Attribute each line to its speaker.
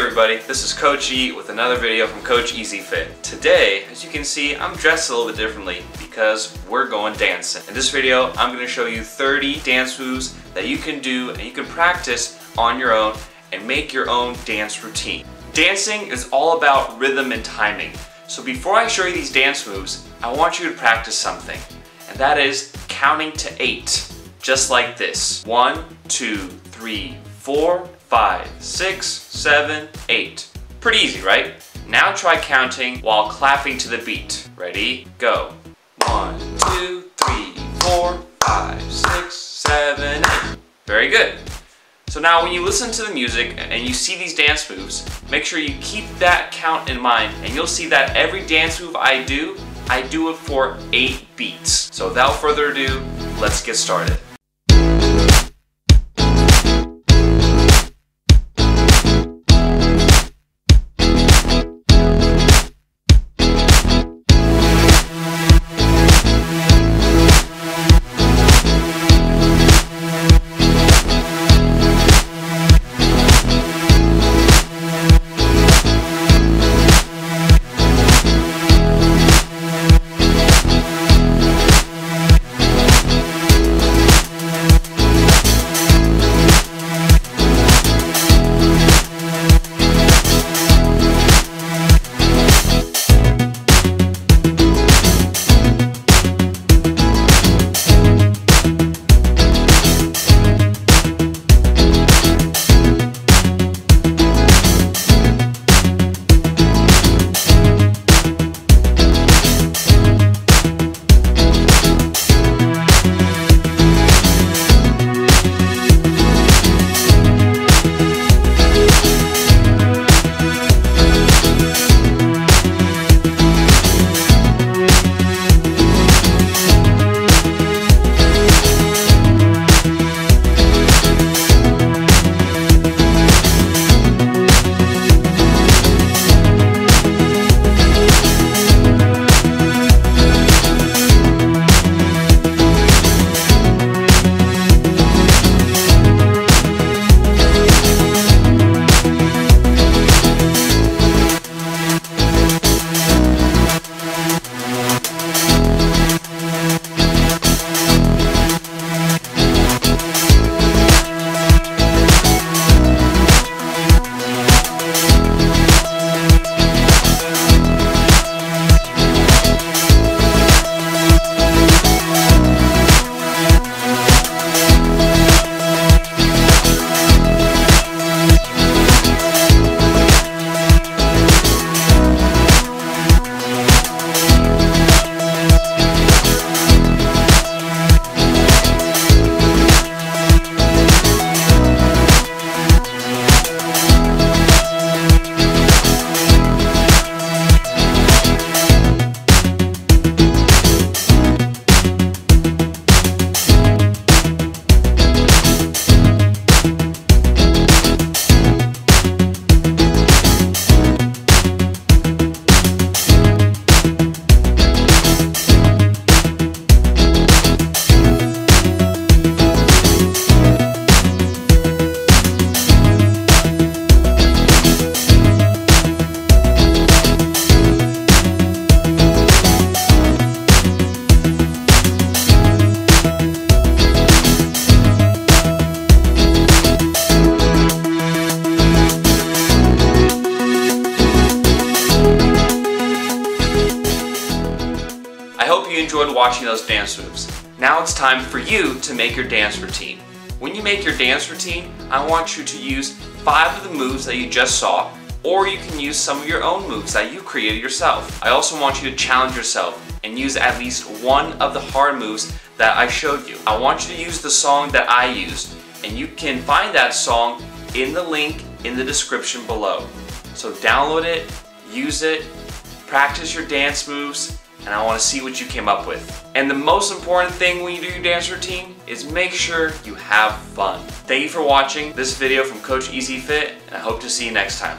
Speaker 1: everybody, this is Coach E with another video from Coach EzFit. Today, as you can see, I'm dressed a little bit differently because we're going dancing. In this video, I'm going to show you 30 dance moves that you can do and you can practice on your own and make your own dance routine. Dancing is all about rhythm and timing. So before I show you these dance moves, I want you to practice something, and that is counting to eight, just like this. One, two, three, four, five, six, seven, eight. Pretty easy, right? Now try counting while clapping to the beat. Ready? Go. One, two, three, four, five, six, seven, eight. Very good. So now when you listen to the music and you see these dance moves, make sure you keep that count in mind and you'll see that every dance move I do, I do it for eight beats. So without further ado, let's get started. Watching those dance moves. Now it's time for you to make your dance routine. When you make your dance routine, I want you to use five of the moves that you just saw, or you can use some of your own moves that you created yourself. I also want you to challenge yourself and use at least one of the hard moves that I showed you. I want you to use the song that I used, and you can find that song in the link in the description below. So download it, use it, practice your dance moves, and I want to see what you came up with. And the most important thing when you do your dance routine is make sure you have fun. Thank you for watching this video from Coach EzFit, and I hope to see you next time.